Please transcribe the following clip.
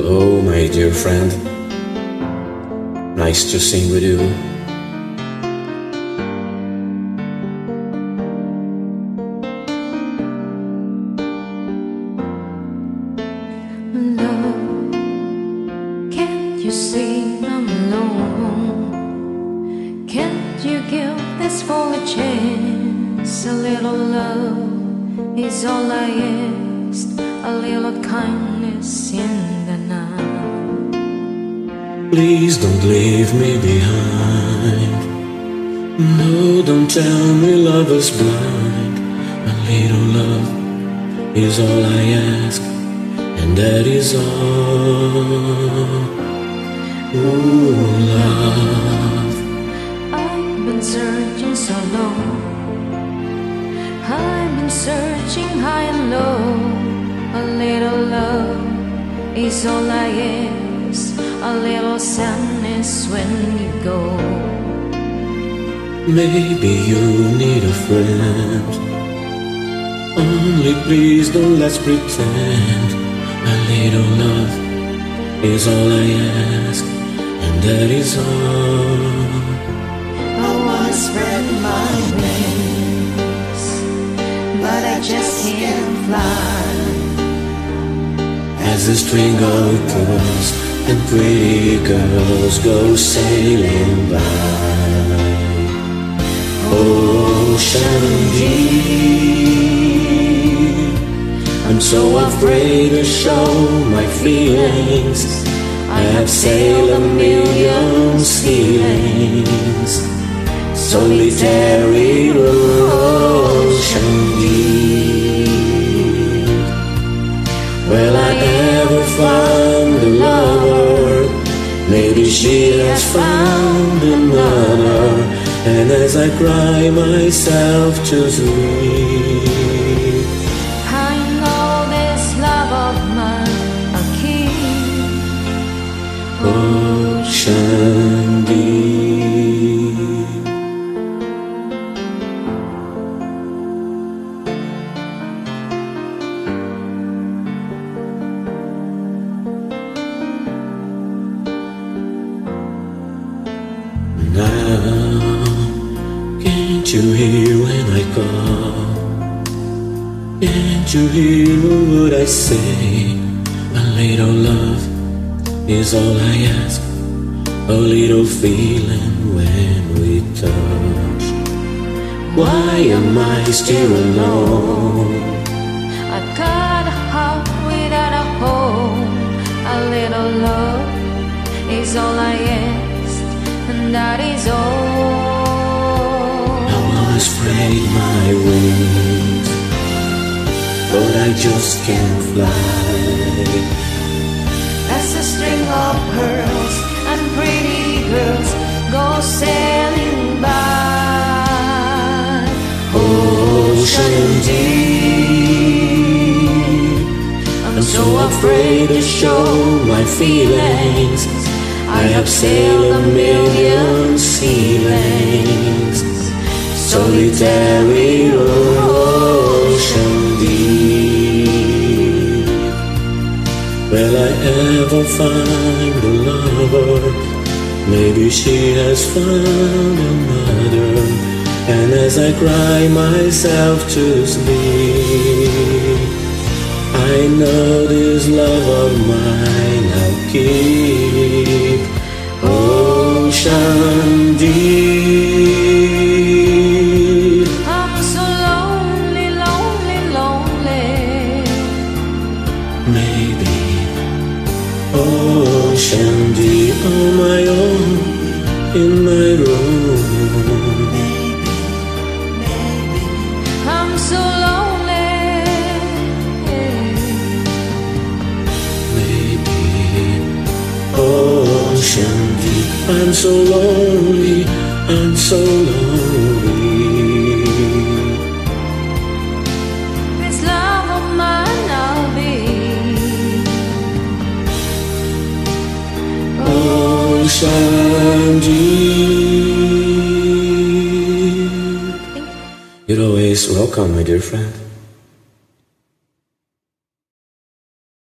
Hello, my dear friend. Nice to sing with you. Love, can't you see I'm alone? Can't you give this for a chance? A little love is all I ask. A little kindness in. Please don't leave me behind. No, don't tell me love is blind. A little love is all I ask, and that is all. Ooh, love. I've been searching so long. I've been searching high and low. A little love is all I ask. A little sadness when you go. Maybe you need a friend. Only please don't let's pretend. A little love is all I ask, and that is all. I wanna spread my wings, but I just can't fly. As the string of pearls and pretty girls go sailing by. Ocean deep, I'm so afraid to show my feelings. I have sailed a million sea lanes, solitary she has found another. And as I cry myself to sleep, you hear when I call? Can't you hear what I say? A little love is all I ask. A little feeling when we touch. Why am I still alone? I got a heart without a home. A little love is all I ask, I spread my wings, but I just can't fly. As a string of pearls and pretty girls go sailing by. Ocean deep, I'm so afraid to show my feelings. I have sailed a million solitary ocean deep. Will I ever find a lover? Maybe she has found another. And as I cry myself to sleep, I know this love of mine I'll keep. Maybe. Ocean deep on my own in my room. Maybe maybe I'm so lonely. Maybe ocean deep. I'm so lonely. I'm so lonely. You're always welcome, my dear friend.